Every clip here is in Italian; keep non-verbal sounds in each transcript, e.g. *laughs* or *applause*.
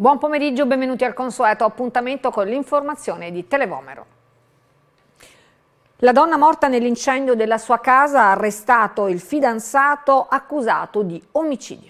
Buon pomeriggio, benvenuti al consueto appuntamento con l'informazione di Televomero. La donna morta nell'incendio della sua casa ha arrestato il fidanzato accusato di omicidio.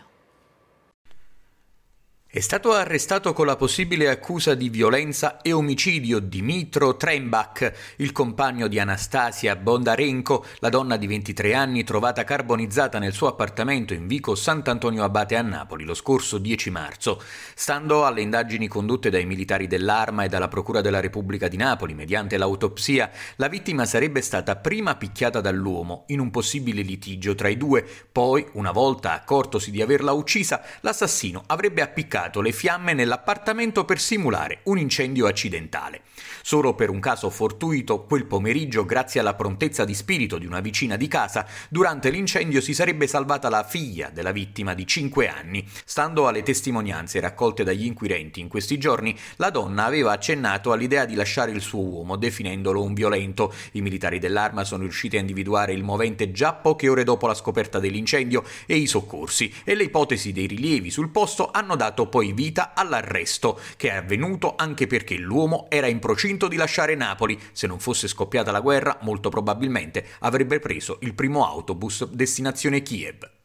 È stato arrestato con la possibile accusa di violenza e omicidio Dimitro Trembach, il compagno di Anastasia Bondarenko, la donna di 23 anni trovata carbonizzata nel suo appartamento in vico Sant'Antonio Abate a Napoli lo scorso 10 marzo. Stando alle indagini condotte dai militari dell'Arma e dalla Procura della Repubblica di Napoli mediante l'autopsia, la vittima sarebbe stata prima picchiata dall'uomo in un possibile litigio tra i due, poi, una volta accortosi di averla uccisa, l'assassino avrebbe appiccato applicato le fiamme nell'appartamento per simulare un incendio accidentale. Solo per un caso fortuito, quel pomeriggio, grazie alla prontezza di spirito di una vicina di casa, durante l'incendio si sarebbe salvata la figlia della vittima di 5 anni. Stando alle testimonianze raccolte dagli inquirenti in questi giorni, la donna aveva accennato all'idea di lasciare il suo uomo, definendolo un violento. I militari dell'arma sono riusciti a individuare il movente già poche ore dopo la scoperta dell'incendio e i soccorsi, e le ipotesi dei rilievi sul posto hanno dato poi vita all'arresto, che è avvenuto anche perché l'uomo era in procinto di lasciare Napoli. Se non fosse scoppiata la guerra, molto probabilmente avrebbe preso il primo autobus destinazione Kiev.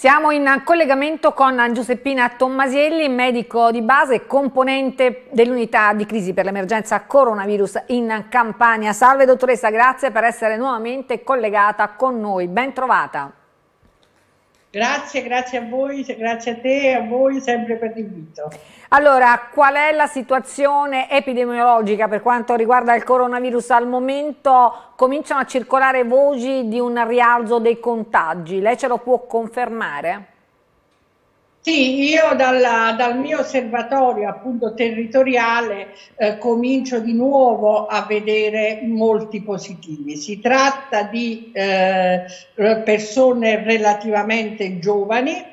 Siamo in collegamento con Giuseppina Tommasielli, medico di base e componente dell'unità di crisi per l'emergenza coronavirus in Campania. Salve dottoressa, grazie per essere nuovamente collegata con noi. Ben trovata. Grazie, grazie a voi, grazie a te e a voi sempre per l'invito. Allora, qual è la situazione epidemiologica per quanto riguarda il coronavirus? Al momento cominciano a circolare voci di un rialzo dei contagi, lei ce lo può confermare? Sì, io dalla, dal mio osservatorio appunto territoriale eh, comincio di nuovo a vedere molti positivi. Si tratta di eh, persone relativamente giovani,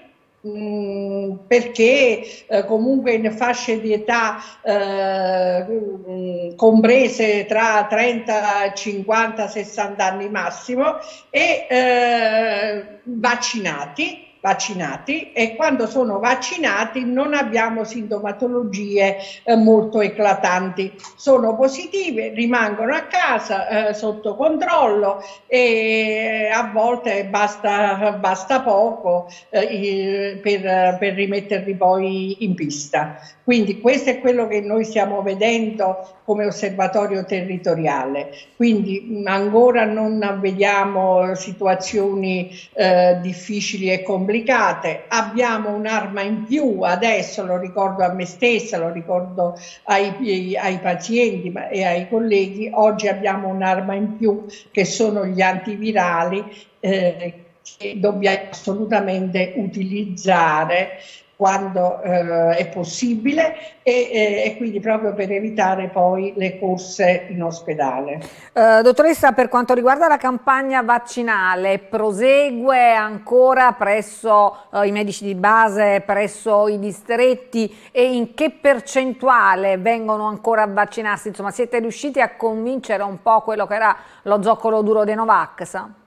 mm, perché eh, comunque in fasce di età eh, comprese tra 30, 50, 60 anni massimo e eh, vaccinati vaccinati e quando sono vaccinati non abbiamo sintomatologie eh, molto eclatanti. Sono positive, rimangono a casa eh, sotto controllo e a volte basta, basta poco eh, per, per rimetterli poi in pista. Quindi questo è quello che noi stiamo vedendo come osservatorio territoriale. Quindi ancora non vediamo situazioni eh, difficili e complicate. Abbiamo un'arma in più, adesso lo ricordo a me stessa, lo ricordo ai, ai pazienti e ai colleghi, oggi abbiamo un'arma in più che sono gli antivirali eh, che dobbiamo assolutamente utilizzare quando eh, è possibile e, e, e, quindi proprio per evitare poi le corse in ospedale. Uh, dottoressa, per quanto riguarda la campagna vaccinale, prosegue ancora presso uh, i medici di base, presso i distretti e in che percentuale vengono ancora a vaccinarsi? Insomma, siete riusciti a convincere un po' quello che era lo zoccolo duro dei Novax?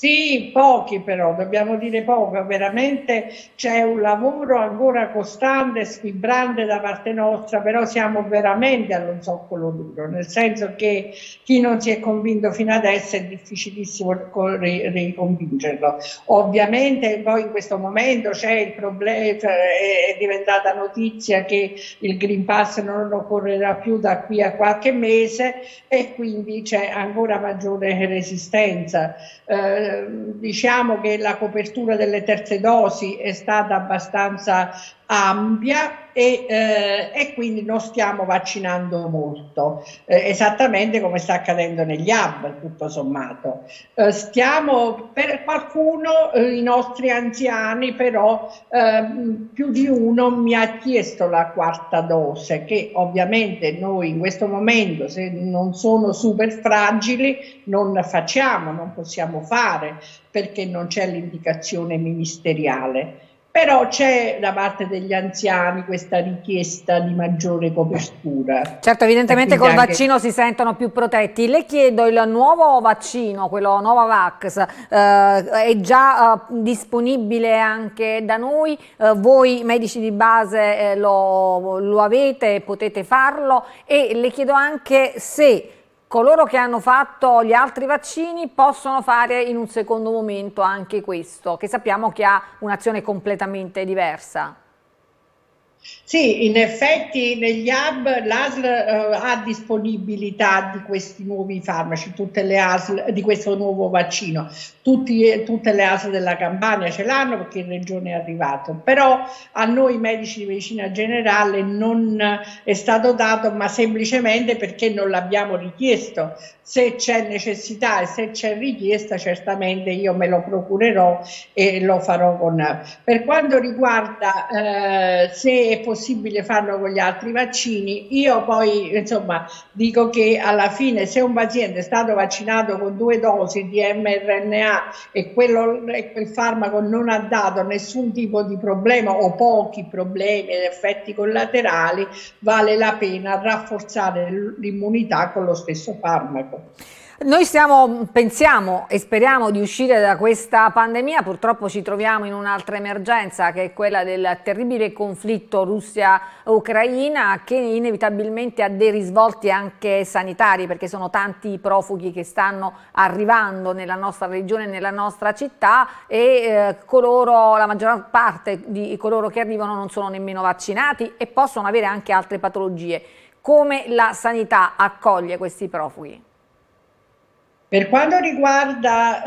Sì, pochi però, dobbiamo dire poco, veramente c'è un lavoro ancora costante, sfibrante da parte nostra, però siamo veramente allo zoccolo duro, nel senso che chi non si è convinto fino adesso è difficilissimo riconvincerlo. Ovviamente poi in questo momento c'è il problema, cioè, è diventata notizia che il Green Pass non occorrerà più da qui a qualche mese e quindi c'è ancora maggiore resistenza. Eh, diciamo che la copertura delle terze dosi è stata abbastanza ampia e, eh, e, quindi non stiamo vaccinando molto, eh, esattamente come sta accadendo negli hub, tutto sommato. Eh, stiamo, per qualcuno, eh, i nostri anziani, però ehm, più di uno mi ha chiesto la quarta dose, che ovviamente noi in questo momento, se non sono super fragili, non facciamo, non possiamo fare perché non c'è l'indicazione ministeriale però c'è da parte degli anziani questa richiesta di maggiore copertura. Certo, evidentemente col anche... vaccino si sentono più protetti. Le chiedo, il nuovo vaccino, quello Novavax, eh, è già eh, disponibile anche da noi? Eh, voi medici di base eh, lo, lo avete e potete farlo? E le chiedo anche se coloro che hanno fatto gli altri vaccini possono fare in un secondo momento anche questo, che sappiamo che ha un'azione completamente diversa. Sì, in effetti negli hub l'ASL eh, ha disponibilità di questi nuovi farmaci, ASL di questo nuovo vaccino, Tutti, tutte le ASL della Campania ce l'hanno perché in regione è arrivato, però a noi medici di medicina generale non è stato dato, ma semplicemente perché non l'abbiamo richiesto. Se c'è necessità e se c'è richiesta, certamente io me lo procurerò e lo farò con. Per quanto riguarda eh, se possibile farlo con gli altri vaccini. Io poi insomma dico che alla fine se un paziente è stato vaccinato con due dosi di mRNA e, quello, e quel farmaco non ha dato nessun tipo di problema o pochi problemi ed effetti collaterali, vale la pena rafforzare l'immunità con lo stesso farmaco. Noi stiamo, pensiamo e speriamo di uscire da questa pandemia, purtroppo ci troviamo in un'altra emergenza che è quella del terribile conflitto Russia-Ucraina che inevitabilmente ha dei risvolti anche sanitari perché sono tanti i profughi che stanno arrivando nella nostra regione, nella nostra città e eh, coloro, la maggior parte di coloro che arrivano non sono nemmeno vaccinati e possono avere anche altre patologie. Come la sanità accoglie questi profughi? Per quanto riguarda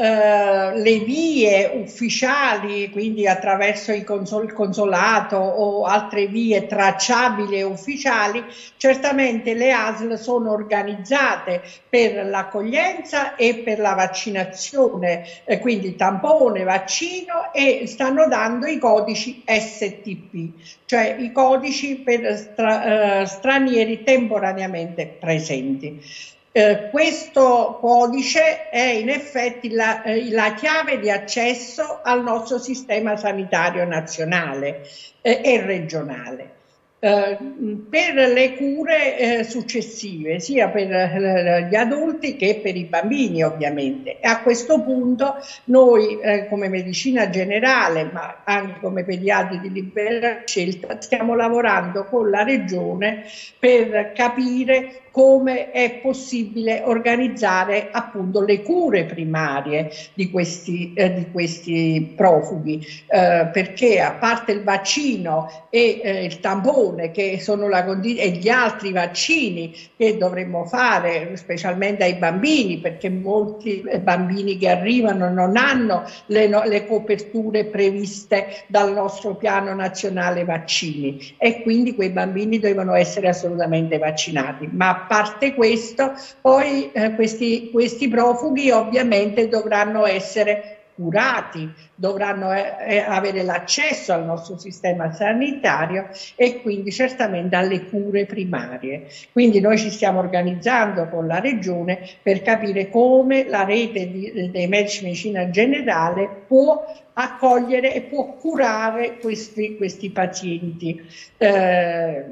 eh, le vie ufficiali, quindi attraverso il, consol consolato o altre vie tracciabili e ufficiali, certamente le ASL sono organizzate per l'accoglienza e per la vaccinazione, eh, quindi tampone, vaccino e stanno dando i codici STP, cioè i codici per stra eh, stranieri temporaneamente presenti. Eh, questo codice è in effetti la, eh, la, chiave di accesso al nostro sistema sanitario nazionale eh, e regionale. Per le cure eh, successive, sia per eh, gli adulti che per i bambini ovviamente. A questo punto noi eh, come medicina generale, ma anche come pediatri di libera scelta, stiamo lavorando con la regione per capire come è possibile organizzare appunto le cure primarie di questi, eh, di questi profughi, eh, perché a parte il vaccino e eh, il tampone la condizione e gli altri vaccini che dovremmo fare, specialmente ai bambini, perché molti eh, bambini che arrivano non hanno le, no, le coperture previste dal nostro piano nazionale vaccini e quindi quei bambini devono essere assolutamente vaccinati. Ma parte questo, poi eh, questi, questi profughi ovviamente dovranno essere curati, dovranno eh, eh, avere l'accesso al nostro sistema sanitario e quindi certamente alle cure primarie. Quindi noi ci stiamo organizzando con la Regione per capire come la rete di, dei medici di medicina generale può accogliere e può curare questi, questi pazienti. Eh,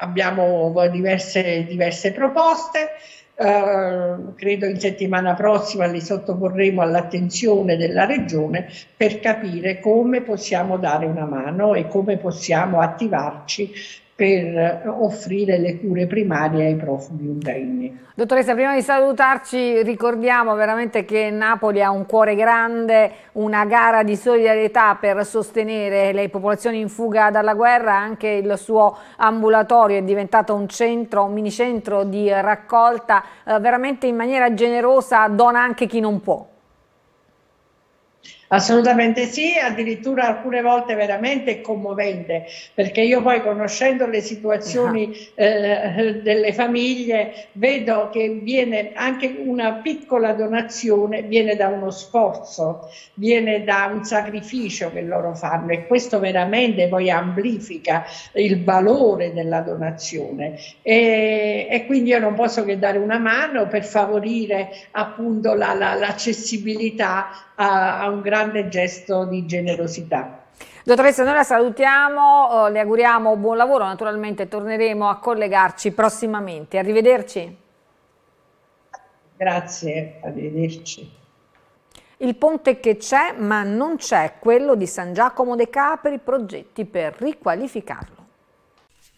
abbiamo diverse, diverse proposte. Uh, credo in settimana prossima li sottoporremo all'attenzione della Regione per capire come possiamo dare una mano e come possiamo attivarci per offrire le cure primarie ai profughi ucraini. Dottoressa, prima di salutarci ricordiamo veramente che Napoli ha un cuore grande, una gara di solidarietà per sostenere le popolazioni in fuga dalla guerra, anche il suo ambulatorio è diventato un centro, un minicentro di raccolta, eh, veramente in maniera generosa dona anche chi non può. Assolutamente sì, addirittura alcune volte veramente commovente, perché io poi conoscendo le situazioni ah. eh, delle famiglie vedo che viene anche una piccola donazione, viene da uno sforzo, viene da un sacrificio che loro fanno e questo veramente poi amplifica il valore della donazione e, e quindi io non posso che dare una mano per favorire appunto l'accessibilità la, la, a, a un grande gesto di generosità. Dottoressa, noi la salutiamo, eh, le auguriamo buon lavoro, naturalmente torneremo a collegarci prossimamente. Arrivederci. Grazie, arrivederci. Il ponte che c'è, ma non c'è quello di San Giacomo dei Capri, progetti per riqualificarlo.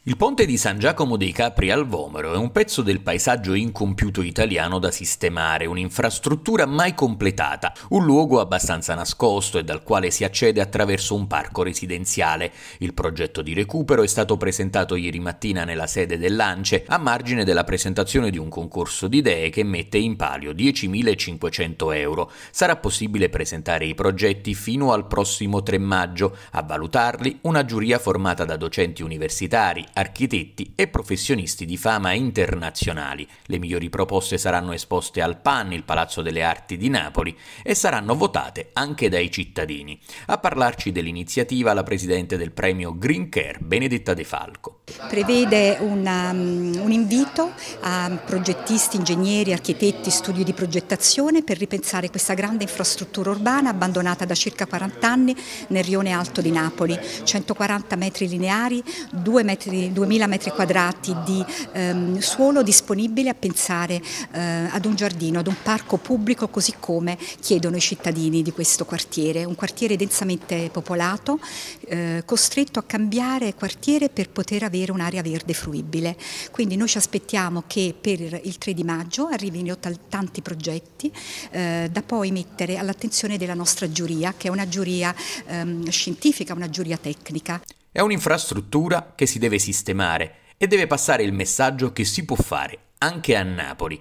Il ponte di San Giacomo dei Capri al Vomero è un pezzo del paesaggio incompiuto italiano da sistemare, un'infrastruttura mai completata, un luogo abbastanza nascosto e dal quale si accede attraverso un parco residenziale. Il progetto di recupero è stato presentato ieri mattina nella sede dell'Ance, a margine della presentazione di un concorso di idee che mette in palio 10.500 euro. Sarà possibile presentare i progetti fino al prossimo 3 maggio. A valutarli una giuria formata da docenti universitari, architetti e professionisti di fama internazionali. Le migliori proposte saranno esposte al PAN, il Palazzo delle Arti di Napoli, e saranno votate anche dai cittadini. A parlarci dell'iniziativa la presidente del premio Green Care, Benedetta De Falco. Prevede una, um, un invito a progettisti, ingegneri, architetti, studi di progettazione per ripensare questa grande infrastruttura urbana abbandonata da circa 40 anni nel rione alto di Napoli, 140 metri lineari, 2 metri 2000 metri quadrati di ehm, suolo disponibile a pensare eh, ad un giardino, ad un parco pubblico così come chiedono i cittadini di questo quartiere, un quartiere densamente popolato, eh, costretto a cambiare quartiere per poter avere un'area verde fruibile. Quindi noi ci aspettiamo che per il 3 di maggio arrivino tanti progetti eh, da poi mettere all'attenzione della nostra giuria, che è una giuria ehm, scientifica, una giuria tecnica. È un'infrastruttura che si deve sistemare e deve passare il messaggio che si può fare anche a Napoli.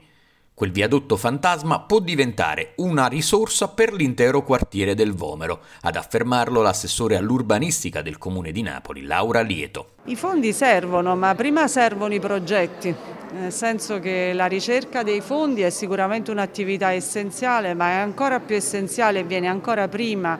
Quel viadotto fantasma può diventare una risorsa per l'intero quartiere del Vomero, ad affermarlo l'assessore all'urbanistica del comune di Napoli, Laura Lieto. I fondi servono, ma prima servono i progetti, nel senso che la ricerca dei fondi è sicuramente un'attività essenziale, ma è ancora più essenziale e viene ancora prima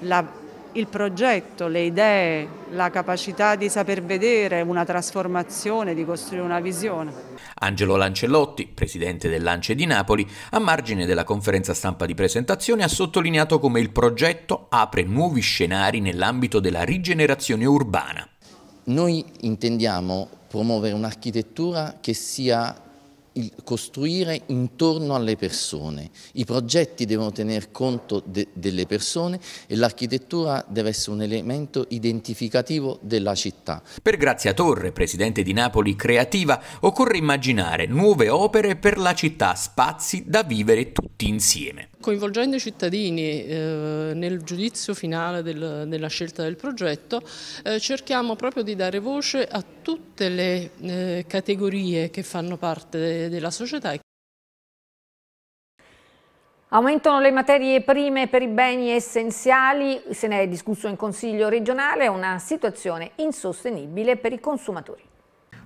la il progetto, le idee, la capacità di saper vedere una trasformazione, di costruire una visione. Angelo Lancellotti, presidente dell'Ance di Napoli, a margine della conferenza stampa di presentazione ha sottolineato come il progetto apre nuovi scenari nell'ambito della rigenerazione urbana. Noi intendiamo promuovere un'architettura che sia costruire intorno alle persone. I progetti devono tener conto de delle persone e l'architettura deve essere un elemento identificativo della città. Per Grazia Torre, presidente di Napoli Creativa, occorre immaginare nuove opere per la città, spazi da vivere tutti insieme. Coinvolgendo i cittadini eh, nel giudizio finale del, della scelta del progetto, eh, cerchiamo proprio di dare voce a tutte le eh, categorie che fanno parte della società. Aumentano le materie prime per i beni essenziali, se ne è discusso in Consiglio regionale, è una situazione insostenibile per i consumatori.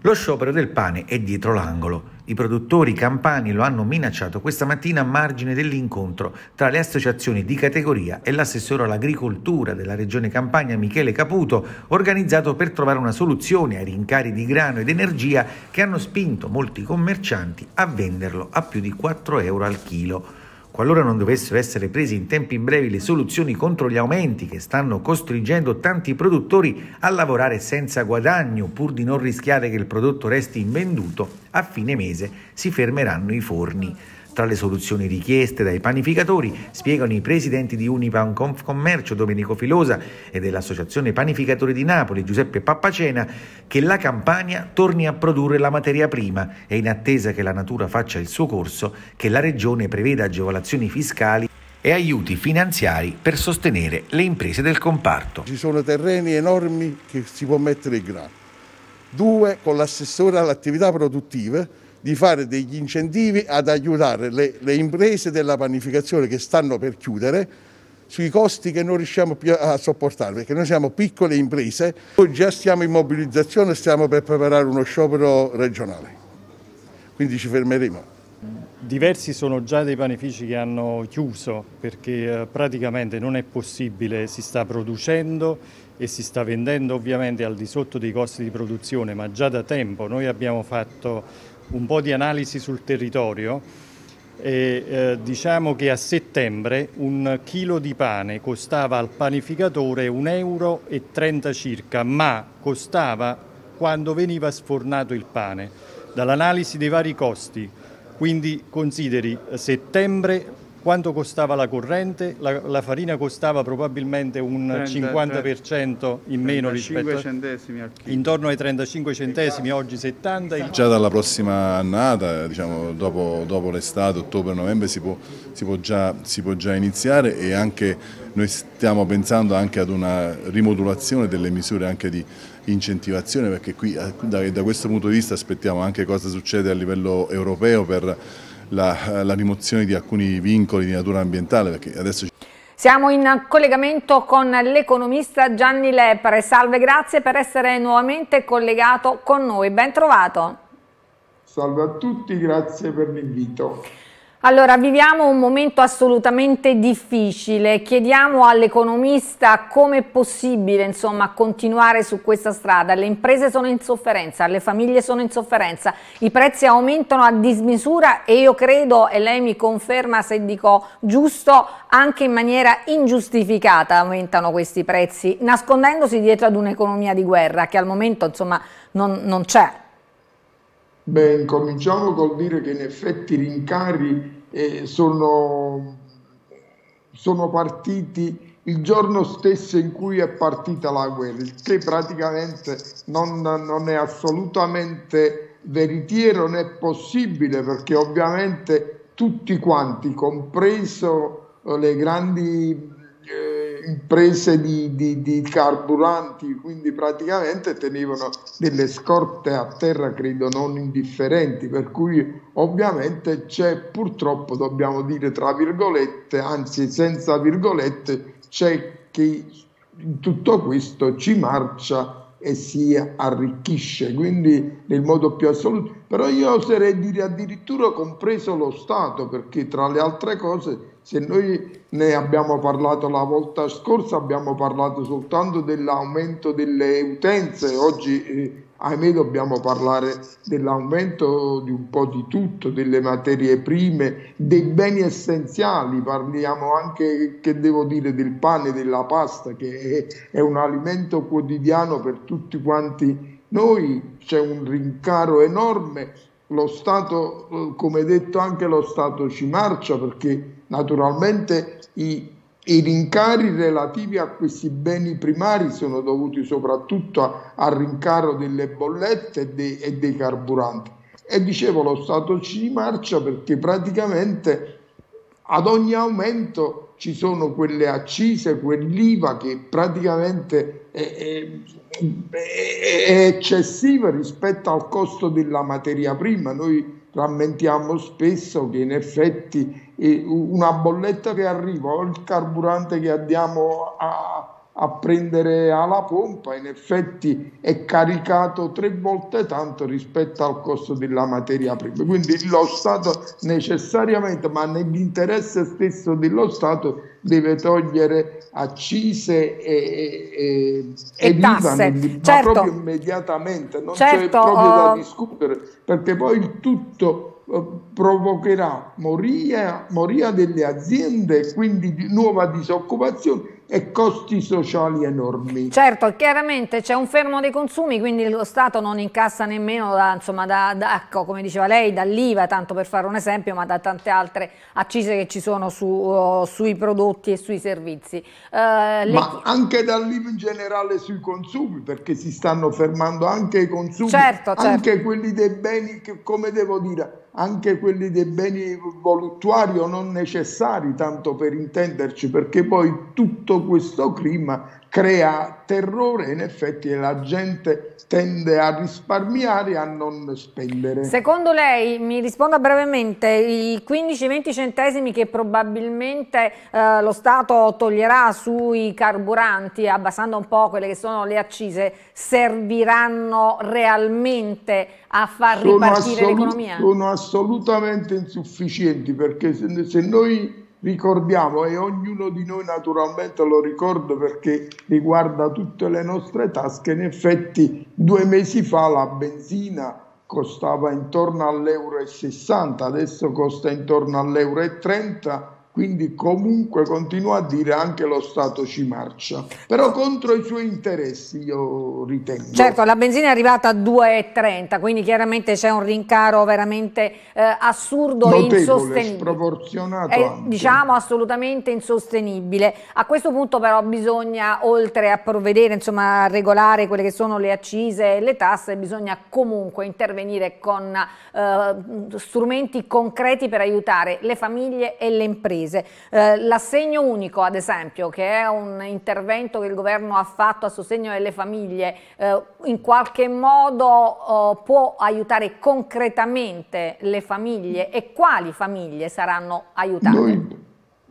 Lo sciopero del pane è dietro l'angolo. I produttori campani lo hanno minacciato questa mattina a margine dell'incontro tra le associazioni di categoria e l'assessore all'agricoltura della regione Campania Michele Caputo, organizzato per trovare una soluzione ai rincari di grano ed energia che hanno spinto molti commercianti a venderlo a più di 4 euro al chilo. Qualora non dovessero essere prese in tempi brevi le soluzioni contro gli aumenti che stanno costringendo tanti produttori a lavorare senza guadagno pur di non rischiare che il prodotto resti invenduto, a fine mese si fermeranno i forni. Tra le soluzioni richieste dai panificatori, spiegano i presidenti di Unipan Confcommercio Domenico Filosa e dell'Associazione Panificatori di Napoli Giuseppe Pappacena, che la Campania torni a produrre la materia prima e in attesa che la natura faccia il suo corso, che la Regione preveda agevolazioni fiscali e aiuti finanziari per sostenere le imprese del comparto. Ci sono terreni enormi che si può mettere il grano. Due, con l'assessore alle attività produttive, di fare degli incentivi ad aiutare le, le imprese della panificazione che stanno per chiudere sui costi che non riusciamo più a sopportare, perché noi siamo piccole imprese, noi già stiamo in mobilizzazione e stiamo per preparare uno sciopero regionale, quindi ci fermeremo. Diversi sono già dei panifici che hanno chiuso perché eh, praticamente non è possibile, si sta producendo e si sta vendendo ovviamente al di sotto dei costi di produzione, ma già da tempo noi abbiamo fatto un po' di analisi sul territorio E, eh, diciamo che a settembre un chilo di pane costava al panificatore 1,30 euro circa, ma costava quando veniva sfornato il pane. Dall'analisi dei vari costi, quindi consideri settembre quanto costava la corrente? La, la farina costava probabilmente un 30, 50% in meno rispetto a... centesimi al chilo. Intorno ai 35 centesimi, oggi 70. Già dalla prossima annata, diciamo dopo, dopo l'estate, ottobre-novembre, si, si, si può già iniziare e anche noi stiamo pensando anche ad una rimodulazione delle misure anche di incentivazione perché qui da, da questo punto di vista aspettiamo anche cosa succede a livello europeo per la, la rimozione di alcuni vincoli di natura ambientale perché adesso siamo in collegamento con l'economista Gianni Lepre. Salve, grazie per essere nuovamente collegato con noi. Ben trovato. Salve a tutti, grazie per l'invito. Allora, viviamo un momento assolutamente difficile, chiediamo all'economista come è possibile insomma, continuare su questa strada, le imprese sono in sofferenza, le famiglie sono in sofferenza, i prezzi aumentano a dismisura e io credo, e lei mi conferma se dico giusto, anche in maniera ingiustificata aumentano questi prezzi, nascondendosi dietro ad un'economia di guerra che al momento insomma, non, non c'è. Beh, incominciamo col dire che in effetti i rincari eh, sono, sono partiti il giorno stesso in cui è partita la guerra, il che praticamente non, non, è assolutamente veritiero né possibile perché ovviamente tutti quanti, compreso eh, le grandi imprese di, di, di, carburanti, quindi praticamente tenevano delle scorte a terra, credo non indifferenti, per cui ovviamente c'è purtroppo, dobbiamo dire tra virgolette, anzi senza virgolette, c'è chi in tutto questo ci marcia e si arricchisce, quindi nel modo più assoluto. Però io oserei dire addirittura compreso lo Stato, perché tra le altre cose se noi ne abbiamo parlato la volta scorsa, abbiamo parlato soltanto dell'aumento delle utenze, oggi eh, ahimè dobbiamo parlare dell'aumento di un po' di tutto, delle materie prime, dei beni essenziali, parliamo anche, che devo dire, del pane, della pasta, che è, è un alimento quotidiano per tutti quanti noi, c'è un rincaro enorme, lo Stato, eh, come detto anche lo Stato ci marcia perché naturalmente i, i rincari relativi a questi beni primari sono dovuti soprattutto al rincaro delle bollette e dei, e dei carburanti. E dicevo, lo Stato ci marcia perché praticamente ad ogni aumento ci sono quelle accise, quell'IVA che praticamente è, è, è, eccessiva rispetto al costo della materia prima. Noi rammentiamo spesso che in effetti una bolletta che arriva o il carburante che andiamo a, a prendere alla pompa in effetti è caricato tre volte tanto rispetto al costo della materia prima. Quindi lo Stato necessariamente, ma nell'interesse stesso dello Stato, deve togliere accise e, e, e, e tasse, ma certo. proprio immediatamente, non certo, c'è proprio da discutere, perché poi il tutto provocherà moria, moria delle aziende, quindi di nuova disoccupazione e costi sociali enormi. Certo, chiaramente c'è un fermo dei consumi, quindi lo Stato non incassa nemmeno da, insomma, da, da ecco, come diceva lei, dall'IVA, tanto per fare un esempio, ma da tante altre accise che ci sono su, uh, sui prodotti e sui servizi. Uh. Ma anche dall'IVA in generale sui consumi, perché si stanno fermando anche i consumi, certo, certo. anche quelli dei beni che, come devo dire, anche quelli dei beni voluttuari o non necessari, tanto per intenderci, perché poi tutto questo clima crea terrore e in effetti la gente tende a risparmiare e a non spendere. Secondo lei, mi risponda brevemente, i 15-20 centesimi che probabilmente eh, lo Stato toglierà sui carburanti, abbassando un po' quelle che sono le accise, serviranno realmente a far sono ripartire l'economia? Sono assolutamente insufficienti perché se, se noi ricordiamo e ognuno di noi naturalmente lo ricorda perché riguarda tutte le nostre tasche, in effetti due mesi fa la benzina costava intorno all'euro e 60, adesso costa intorno all'euro e 30 quindi comunque continuo a dire anche lo Stato ci marcia, però contro i suoi interessi io ritengo. Certo, la benzina è arrivata a 2,30, quindi chiaramente c'è un rincaro veramente eh, assurdo Notevole, e insostenibile. sproporzionato. È, diciamo assolutamente insostenibile. A questo punto però bisogna, oltre a provvedere, insomma, a regolare quelle che sono le accise e le tasse, bisogna comunque intervenire con eh, strumenti concreti per aiutare le famiglie e le imprese imprese. Eh, l'assegno unico, ad esempio, che è un intervento che il governo ha fatto a sostegno delle famiglie, eh, in qualche modo eh, può aiutare concretamente le famiglie e quali famiglie saranno aiutate? Noi,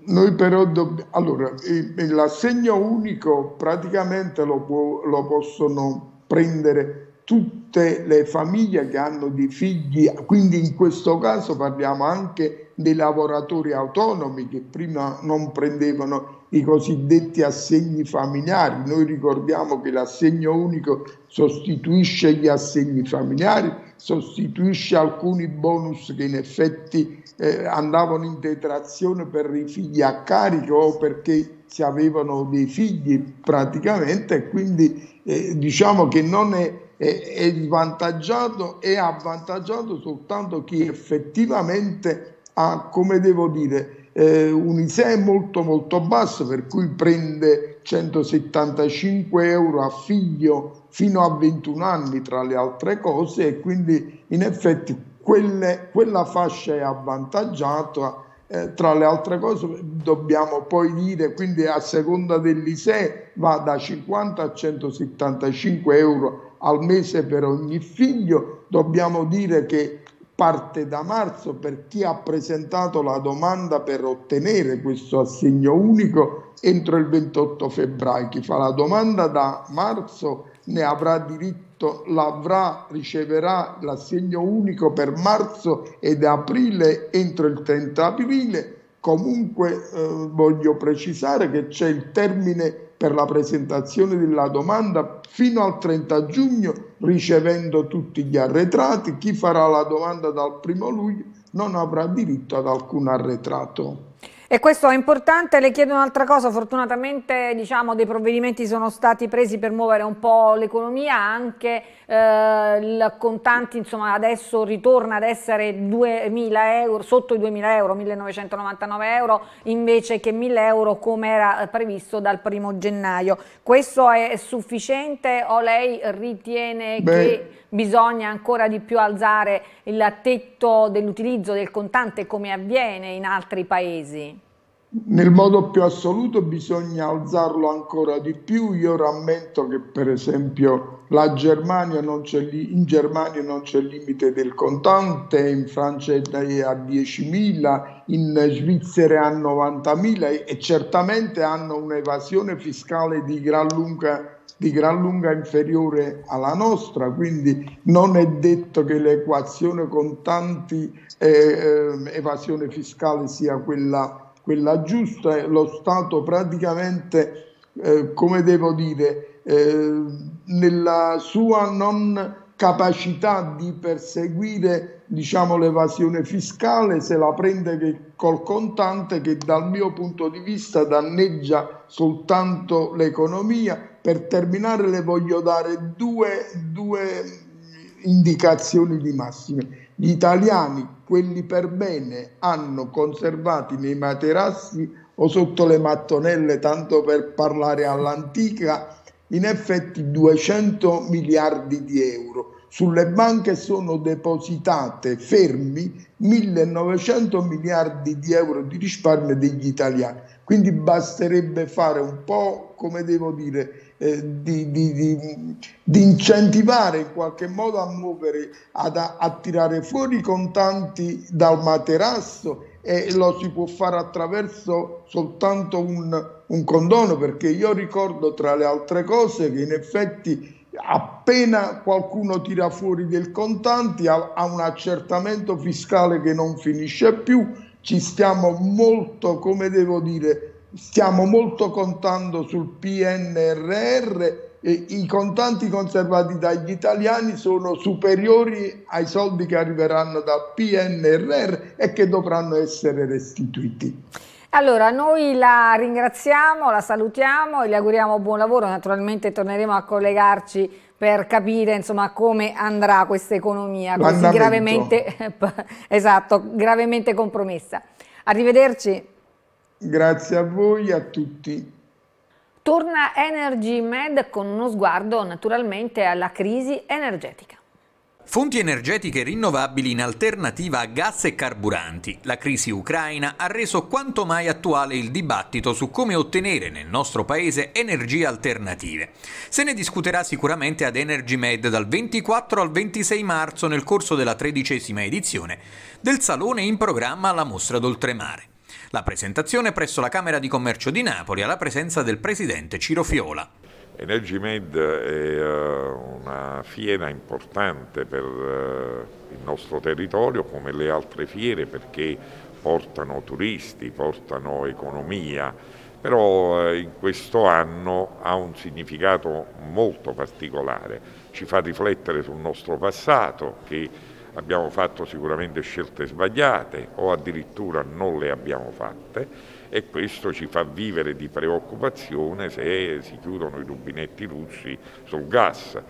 noi però dobbiamo... Allora, l'assegno unico praticamente lo, può, lo possono prendere tutte le famiglie che hanno dei figli, quindi in questo caso parliamo anche dei lavoratori autonomi che prima non prendevano i cosiddetti assegni familiari. Noi ricordiamo che l'assegno unico sostituisce gli assegni familiari, sostituisce alcuni bonus che in effetti eh, andavano in detrazione per i figli a carico o perché si avevano dei figli praticamente quindi eh, diciamo che non è è, è svantaggiato e avvantaggiato soltanto chi effettivamente ha, come devo dire, eh, un ISEE molto molto basso, per cui prende 175 euro a figlio fino a 21 anni tra le altre cose e quindi in effetti quelle, quella fascia è avvantaggiata. Eh, tra le altre cose dobbiamo poi dire, quindi a seconda dell'ISEE va da 50 a 175 euro al mese per ogni figlio, dobbiamo dire che parte da marzo per chi ha presentato la domanda per ottenere questo assegno unico entro il 28 febbraio. Chi fa la domanda da marzo ne avrà diritto, l'avrà, riceverà l'assegno unico per marzo ed aprile entro il 30 aprile. Comunque eh, voglio precisare che c'è il termine per la presentazione della domanda fino al 30 giugno ricevendo tutti gli arretrati. Chi farà la domanda dal 1 luglio non avrà diritto ad alcun arretrato. E questo è importante, le chiedo un'altra cosa, fortunatamente diciamo, dei provvedimenti sono stati presi per muovere un po' l'economia, anche eh, il contanti insomma, adesso ritorna ad essere 2.000 euro, sotto i 2.000 euro, 1.999 euro invece che 1.000 euro come era previsto dal primo gennaio. Questo è sufficiente o lei ritiene Beh. che bisogna ancora di più alzare il tetto dell'utilizzo del contante come avviene in altri paesi? Nel modo più assoluto bisogna alzarlo ancora di più. Io rammento che per esempio Germania in Germania non c'è il limite del contante, in Francia è a 10.000, in Svizzera a 90.000 e certamente hanno un'evasione fiscale di gran lunga di gran lunga inferiore alla nostra, quindi non è detto che l'equazione contanti e eh, evasione fiscale sia quella, quella giusta, lo Stato praticamente, eh, come devo dire, eh, nella sua non capacità di perseguire diciamo, l'evasione fiscale se la prende che, col contante che dal mio punto di vista danneggia soltanto l'economia. Per terminare le voglio dare due, due indicazioni di massime. Gli italiani, quelli per bene, hanno conservati nei materassi o sotto le mattonelle, tanto per parlare all'antica, in effetti 200 miliardi di euro. Sulle banche sono depositate fermi 1900 miliardi di euro di risparmio degli italiani. Quindi basterebbe fare un po', come devo dire, eh, di, di, di, di, incentivare in qualche modo a muovere, ad, a tirare fuori i contanti dal materasso e lo si può fare attraverso soltanto un, un condono, perché io ricordo tra le altre cose che in effetti appena qualcuno tira fuori del contanti ha, ha, un accertamento fiscale che non finisce più, ci stiamo molto, come devo dire, stiamo molto contando sul PNRR i contanti conservati dagli italiani sono superiori ai soldi che arriveranno dal PNRR e che dovranno essere restituiti. Allora, noi la ringraziamo, la salutiamo e le auguriamo buon lavoro. Naturalmente torneremo a collegarci per capire insomma, come andrà questa economia così gravemente, *laughs* esatto, gravemente compromessa. Arrivederci. Grazie a voi e a tutti. Torna Energy Med con uno sguardo naturalmente alla crisi energetica. Fonti energetiche rinnovabili in alternativa a gas e carburanti. La crisi ucraina ha reso quanto mai attuale il dibattito su come ottenere nel nostro paese energie alternative. Se ne discuterà sicuramente ad Energy Med dal 24 al 26 marzo nel corso della tredicesima edizione del salone in programma alla mostra d'oltremare. La presentazione presso la Camera di Commercio di Napoli alla presenza del presidente Ciro Fiola. Energy Med è uh, una fiera importante per uh, il nostro territorio come le altre fiere perché portano turisti, portano economia, però uh, in questo anno ha un significato molto particolare, ci fa riflettere sul nostro passato che abbiamo fatto sicuramente scelte sbagliate o addirittura non le abbiamo fatte e questo ci fa vivere di preoccupazione se si chiudono i rubinetti russi sul gas.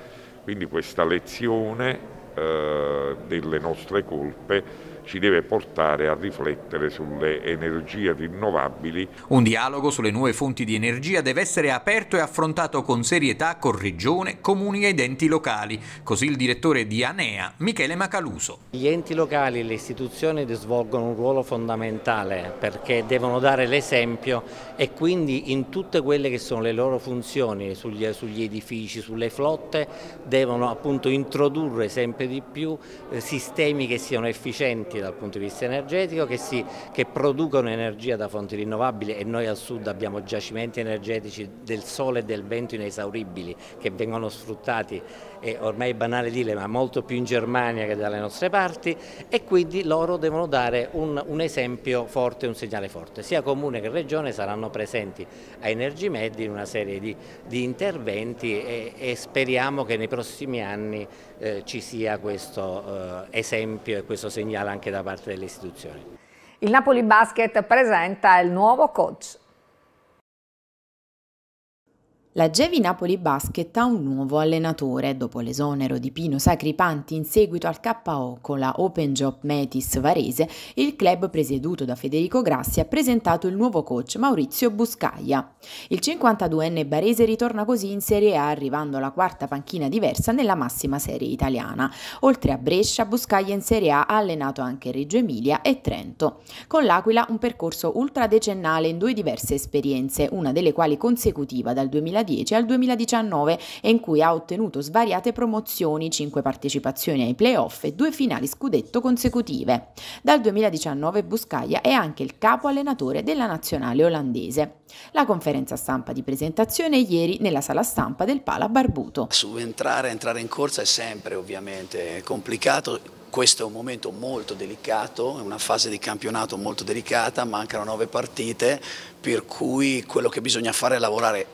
Quindi questa lezione eh, delle nostre colpe ci deve portare a riflettere sulle energie rinnovabili. Un dialogo sulle nuove fonti di energia deve essere aperto e affrontato con serietà con regione, comuni ed enti locali, così il direttore di ANEA, Michele Macaluso. Gli enti locali e le istituzioni svolgono un ruolo fondamentale perché devono dare l'esempio e quindi in tutte quelle che sono le loro funzioni sugli, sugli edifici, sulle flotte, devono appunto introdurre sempre di più eh, sistemi che siano efficienti efficienti dal punto di vista energetico, che, si, che producono energia da fonti rinnovabili e noi al sud abbiamo giacimenti energetici del sole e del vento inesauribili che vengono sfruttati, è ormai banale dire, ma molto più in Germania che dalle nostre parti e quindi loro devono dare un, un esempio forte, un segnale forte. Sia comune che regione saranno presenti a Energy Med in una serie di, di interventi e, e, speriamo che nei prossimi anni eh, ci sia questo eh, esempio e questo segnale anche da parte delle istituzioni. Il Napoli Basket presenta il nuovo coach. La Gevi Napoli Basket ha un nuovo allenatore. Dopo l'esonero di Pino Sacripanti in seguito al KO con la Open Job Metis Varese, il club presieduto da Federico Grassi ha presentato il nuovo coach Maurizio Buscaia. Il 52enne barese ritorna così in Serie A arrivando alla quarta panchina diversa nella massima serie italiana. Oltre a Brescia, Buscaia in Serie A ha allenato anche Reggio Emilia e Trento. Con l'Aquila un percorso ultradecennale in due diverse esperienze, una delle quali consecutiva dal 2010 2010 al 2019 e in cui ha ottenuto svariate promozioni, 5 partecipazioni ai playoff e due finali scudetto consecutive. Dal 2019 Buscaia è anche il capo allenatore della nazionale olandese. La conferenza stampa di presentazione ieri nella sala stampa del Pala Barbuto. Subentrare, entrare in corsa è sempre ovviamente complicato, questo è un momento molto delicato, è una fase di campionato molto delicata, mancano nove partite, per cui quello che bisogna fare è lavorare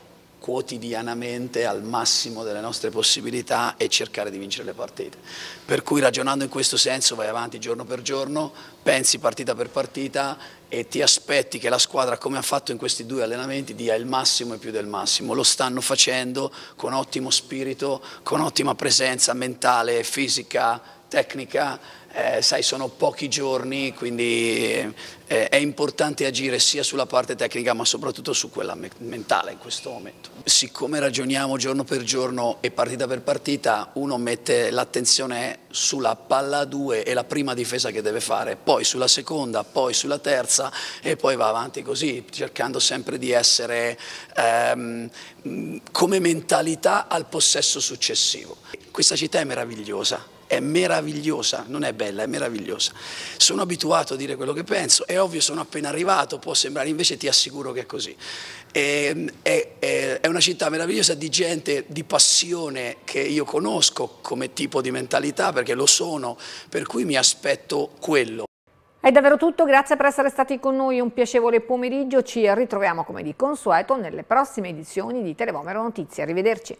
quotidianamente al massimo delle nostre possibilità e cercare di vincere le partite. Per cui ragionando in questo senso vai avanti giorno per giorno, pensi partita per partita e ti aspetti che la squadra, come ha fatto in questi due allenamenti, dia il massimo e più del massimo. Lo stanno facendo con ottimo spirito, con ottima presenza mentale, fisica, tecnica eh, sai sono pochi giorni, quindi eh, è importante agire sia sulla parte tecnica ma soprattutto su quella me mentale in questo momento. Siccome ragioniamo giorno per giorno e partita per partita, uno mette l'attenzione sulla palla 2 e la prima difesa che deve fare, poi sulla seconda, poi sulla terza e poi va avanti così, cercando sempre di essere ehm, come mentalità al possesso successivo. Questa città è meravigliosa, è meravigliosa, non è bella, è meravigliosa. Sono abituato a dire quello che penso, è ovvio, sono appena arrivato, può sembrare, invece ti assicuro che è così. È, è, è una città meravigliosa di gente, di passione che io conosco come tipo di mentalità, perché lo sono, per cui mi aspetto quello. È davvero tutto, grazie per essere stati con noi, un piacevole pomeriggio, ci ritroviamo come di consueto nelle prossime edizioni di Televomero Notizie, arrivederci.